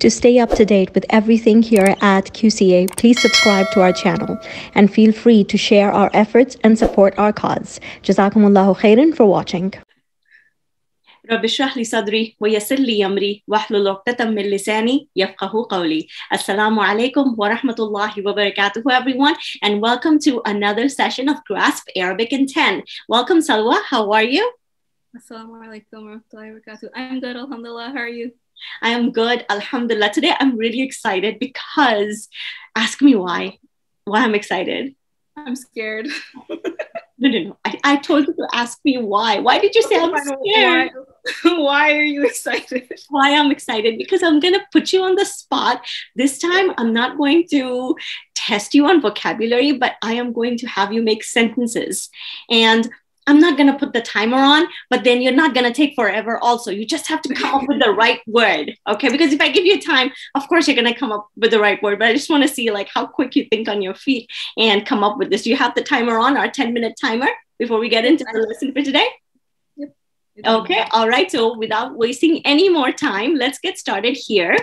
To stay up to date with everything here at QCA, please subscribe to our channel and feel free to share our efforts and support our cause. Jazakumullahu khairan for watching. رب اشرح لي صدري ويسر لي أمري واحلل عقدة من لساني يفقه قولي السلام عليكم ورحمة الله وبركاته everyone and welcome to another session of Grasp Arabic in 10 welcome Salwa how are you Assalamu alaikum warahmatullahi wabarakatuh I'm good alhamdulillah how are you I am good alhamdulillah. Today I'm really excited because ask me why why I'm excited. I'm scared. No no no. I, I told you to ask me why. Why did you say I'm scared why, why are you excited? Why I'm excited? Because I'm going to put you on the spot. This time, I'm not going to test you on vocabulary, but I am going to have you make sentences. And I'm not going to put the timer on, but then you're not going to take forever also. You just have to come up with the right word. Okay. Because if I give you time, of course you're going to come up with the right word, but I just want to see like how quick you think on your feet and come up with this. You have the timer on, our 10 minute timer before we get into the lesson for today? Okay, all right. So without wasting any more time, let's get started here.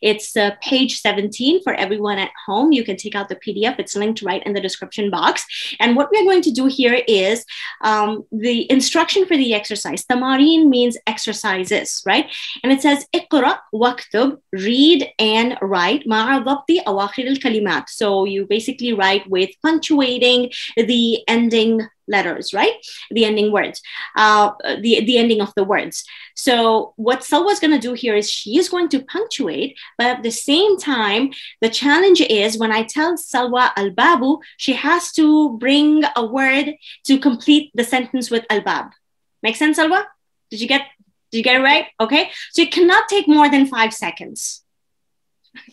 It's uh, page 17 for everyone at home. You can take out the PDF, it's linked right in the description box. And what we're going to do here is um, the instruction for the exercise. Tamarin means exercises, right? And it says, إقرأ waktub, read and write. مع awakhir أواخر الكلمات. So you basically write with punctuating the ending letters, right? The ending words, uh, the, the ending of the words. So what Salwa's going to do here is she is going to punctuate, but at the same time, the challenge is when I tell Salwa al-babu, she has to bring a word to complete the sentence with al-bab. Make sense, Salwa? Did you get did you get it right? Okay. So it cannot take more than five seconds.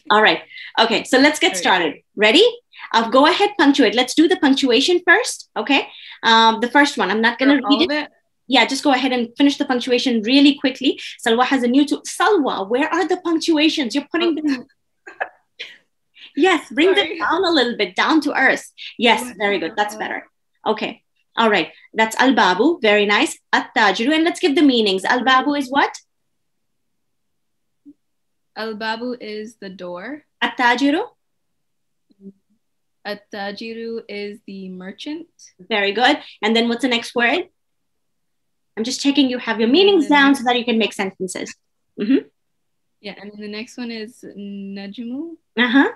All right. Okay. So let's get started. Ready? I'll go ahead, punctuate. Let's do the punctuation first. Okay. Um, the first one. I'm not going to read it. it. Yeah, just go ahead and finish the punctuation really quickly. Salwa has a new tool. Salwa, where are the punctuations? You're putting them. yes, bring Sorry. them down a little bit, down to earth. Yes, very good. That's better. Okay. All right. That's al babu. Very nice. At tajiru. And let's give the meanings. Al babu is what? Al babu is the door. At tajiru? At-tajiru is the merchant. Very good. And then what's the next word? I'm just checking you have your meanings down so that you can make sentences. Mm-hmm. Yeah, and then the next one is najmu. Uh-huh.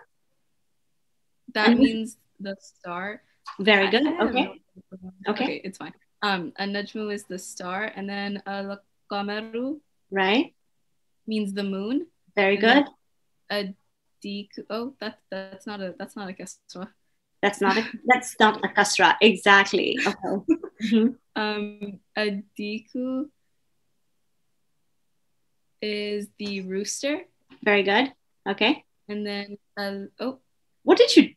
That and means the star. Very good. Okay. okay. Okay, it's fine. Um, a najmu is the star, and then al qamaru. Right. Means the moon. Very good. A diku. Oh, that that's not a that's not a kasra. That's not a that's not a kasra. Exactly. Okay. mm-hmm. Um, a diku is the rooster. Very good. Okay. And then uh, oh, what did you?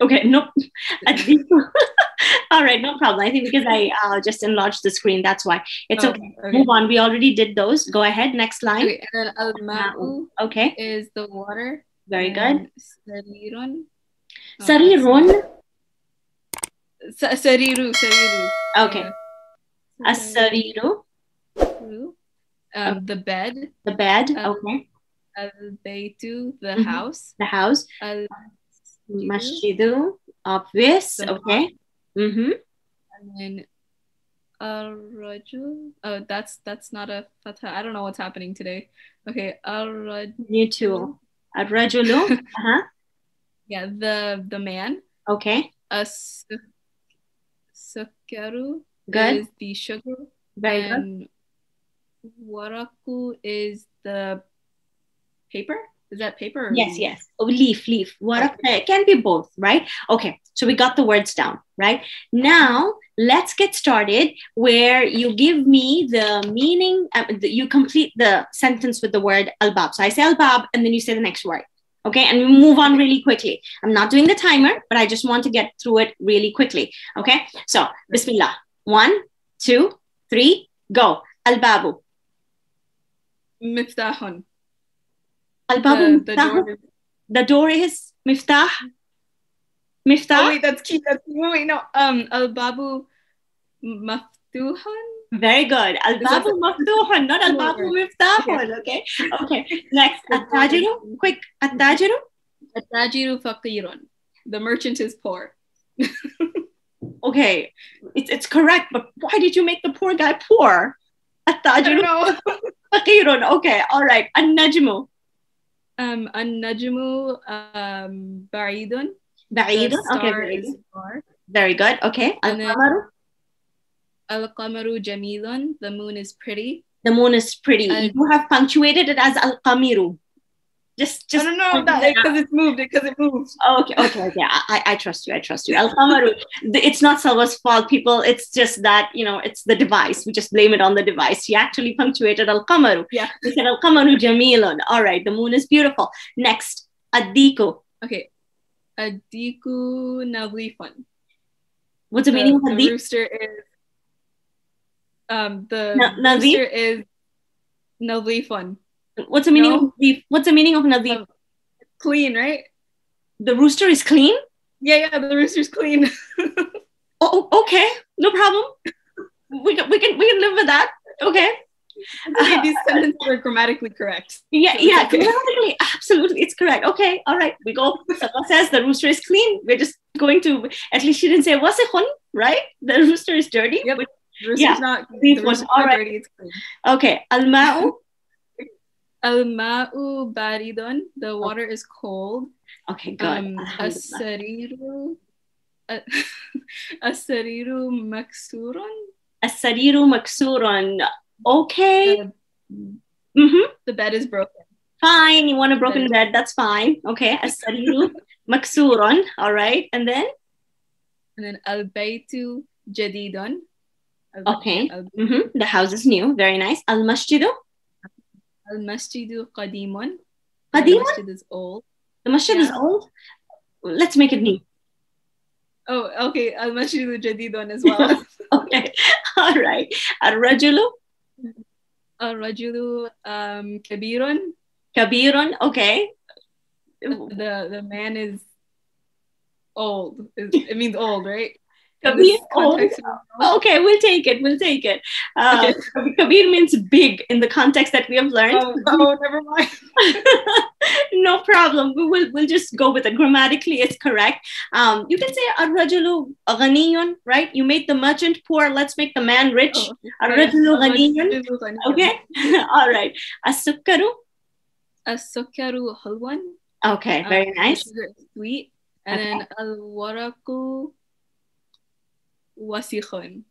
Okay, no. All right, no problem. I think because I uh, just enlarged the screen, that's why. It's oh, okay. okay. Move on. We already did those. Go ahead. Next line. Okay, and then al ma'u. Okay. Is the water. Very good. Sarirun. Sarirun. Sariru. Sariru. Okay. A sariru. Um, the bed. The bed. Okay. Al baytu. The mm-hmm. house. The house. Al masjidu. Obvious. The okay. Mm-hmm. And then Al rajul. Oh, that's that's not a fatha. I don't know what's happening today. Okay. Al rajul. New tool. Rajulu. uh-huh. Yeah, the the man. Okay. A sukaru good. is the sugar. Very and good. Waraku is the paper. Is that paper? yes, leaf? yes. Oh, leaf, leaf. Warak okay. it can be both, right? Okay, so we got the words down, right? Now let's get started where you give me the meaning, uh, the, you complete the sentence with the word albab. So I say albab and then you say the next word. Okay, and we move on really quickly. I'm not doing the timer, but I just want to get through it really quickly. Okay, so Bismillah. One, two, three, go. Albabu. Miftahun. Albabu the, the, door. the door is miftah. Miftah. Oh, wait, that's key. That's wait, no. Um, Al albabu maftuhan. Very good. Al-babu maftuhun, not al-babu miftahun. Okay. Okay. Next, at-tajiru. Quick. At-tajiru. At-tajiru faqirun. The merchant is poor. okay, it's, it's correct, but why did you make the poor guy poor? At-tajiru. faqirun. Okay. All right. An-najmu. Um, an-najmu um, ba'idun. Ba'idun. Okay. Very good. far. Very good. Okay. And then- Al-qamaru. Al-qamaru jamilun. The moon is pretty. The moon is pretty. Al- you have punctuated it as al-qamiru. Just, just. I don't know because it's moved. Because it moved. Oh, okay, okay, okay. I, I- I trust you. I trust you. Al-qamaru. It's not Salwa's fault, people. It's just that, you know, it's the device. We just blame it on the device. She actually punctuated al-qamaru. Yeah. We said al-qamaru jamilun. All right, the moon is beautiful. Next, ad-diku. Okay. Adiku nadifun. What's the, The, meaning of the ad-dik? rooster is. Um, the Na- rooster is nadifun. What's the meaning No. of nadif? What's the meaning of nadif? Um, Clean, right? the rooster is clean? Yeah, yeah. The rooster's clean. Oh, okay. No problem. We can, we can, we can live with that. Okay. okay, these sentences are grammatically correct. Yeah, So yeah, okay. grammatically, absolutely, it's correct. Okay, all right, we go. Someone says the rooster is clean. We're just going to. At least she didn't say wasihun, right? The rooster is dirty. Yep. But- Rooster's Yeah, not. beef was rooster's all not right. dirty. It's clean. Okay, alma'u. Al-ma'u baridun. The water is cold. Okay, good. Um, as-sariru. maksurun. As-sariru maksurun. Okay. The, Mm-hmm. the bed is broken. Fine. You want a broken bed? That's fine. Okay. As-sariru maksurun. All right, and then And then al-baytu jadidun. Okay. Al- mhm, the house is new. Very nice. Al-masjidu. Al-masjidu qadimun. Qadimun? The masjid is old. The masjid is old. Let's make it new. Oh, okay. Al-masjidu jadidun as well. Okay. All right. Al-rajulu. Al-rajulu um, kabirun. Kabirun. Okay. The the man is old. It means old, right? Kabir, this old. context, it means old. Okay, we'll take it. We'll take it. Uh, Kabir means big in the context that we have learned. Oh, oh, never mind. no problem. We will we'll just go with it. Grammatically, it's correct. Um, you can say ar-rajulu ghaniyun, right? You made the merchant poor. Let's make the man rich. Oh, Ar-rajulu ghaniyun. Okay. All right. As-sukkaru. As-sukaru halwan. Okay. Very Um, nice. Sweet. And Okay. then al-waraku wasikhun.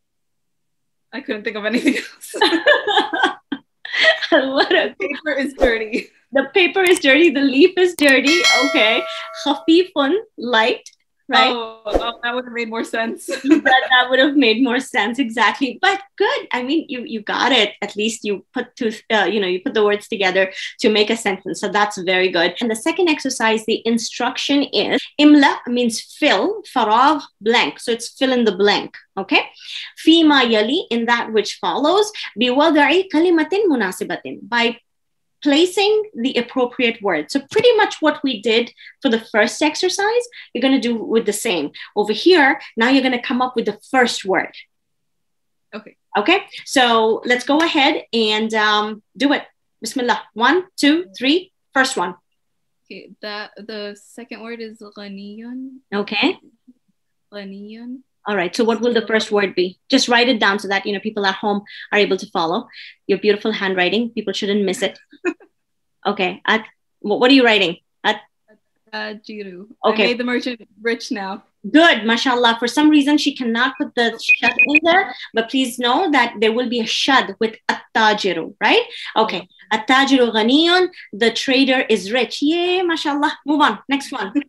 I couldn't think of anything else. what a Paper is dirty. The paper is dirty. The leaf is dirty. Okay. Khafifun, light. Right. Oh, oh, that would have made more sense. that, that would have made more sense exactly. But good. I mean, you you got it. At least you put to uh, you know you put the words together to make a sentence. So that's very good. And the second exercise, the instruction is imla means fill. Faragh blank. So it's fill in the blank. Okay. Fima yali in that which follows. Biwada'i kalimatin munasibatin by placing the appropriate word. So pretty much what we did for the first exercise, you're going to do with the same. Over here, now you're going to come up with the first word. Okay. Okay. So let's go ahead and um, do it. Bismillah. One, two, three. First one. Okay, that the second word is ghaniyun. Okay. Ghaniyun. All right. So what will the first word be? Just write it down so that you know people at home are able to follow. Your beautiful handwriting. People shouldn't miss it. Okay. At what are you writing? Tajiru. Okay. I made the merchant rich now. Good, mashallah. For some reason, she cannot put the shad in there, but please know that there will be a shad with attajiru, right? Okay. Attajiru ghaniyun, the trader is rich. Yay, mashallah. Move on. Next one.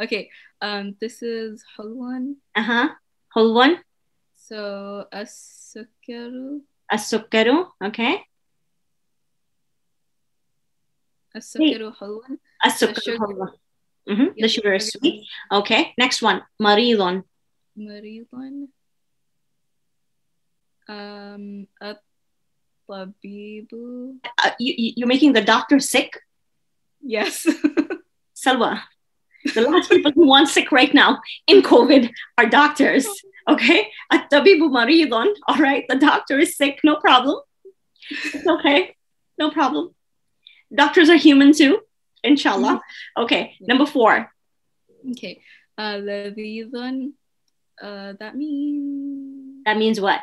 Okay. Um, this is halwan. Uh huh. Whole one. So as-sukaru. As-sukkaru. Okay. As-sukaru halwan. Sugar. whole one. Mhm, The sugar is sweet. Okay. Next one. Maridun. Maridun. Um, at-tabibu. Uh, you- you're making the doctor sick? Yes. Salwa. The last people who want sick right now in COVID are doctors. Okay? At-tabibu. All right? The doctor is sick. No problem. It's okay. No problem. Doctors are human too. Inshallah. Mm-hmm. Okay. Number four. Okay. Uh, labidun. Uh, that means... That means what?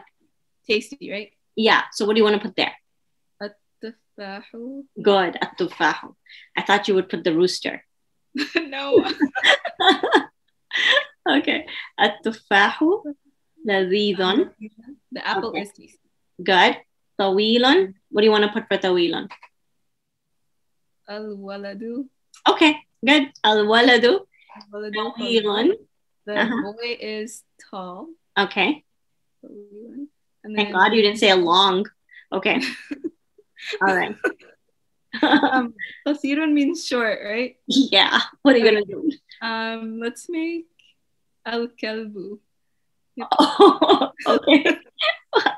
Tasty, right? Yeah. So what do you want to put there? Good. At-tufahu. I thought you would put the rooster. no. Okay. At-tufahu. Ladidun. The apple Okay. is tasty. Good. Tawilun. What do you want to put for tawilun? Al-waladu. Okay. Good. Al-waladu. Tawilun. The Uh-huh. boy is tall. Okay. Thank God you didn't say a long. Okay. All right. um, Qasirun means short, right? yeah. What are you gonna do? Um, let's make al kalbu. Oh, okay.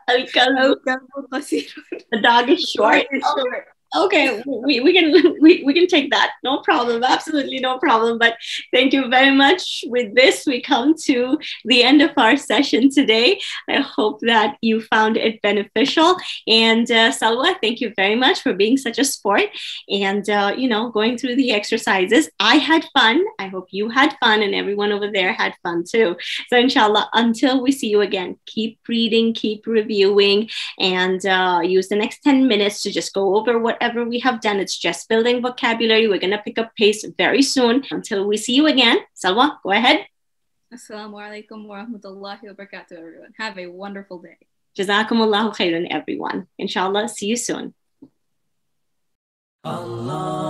Al kalbu qasirun. The dog is short. Is short. Okay, we, we can we, we can take that. No problem. Absolutely no problem. But thank you very much. With this, we come to the end of our session today. I hope that you found it beneficial. And uh, Salwa, thank you very much for being such a sport and uh, you know going through the exercises. I had fun. I hope you had fun, and everyone over there had fun too. So inshallah, until we see you again, keep reading, keep reviewing, and uh, use the next 10 minutes to just go over whatever we have done. It's just building vocabulary. We're going to pick up pace very soon. Until we see you again, Salwa, go ahead. Assalamu alaikum wa rahmatullahi wa barakatuh, everyone. Have a wonderful day. Jazakumullahu khairan, everyone. Inshallah, see you soon. Allah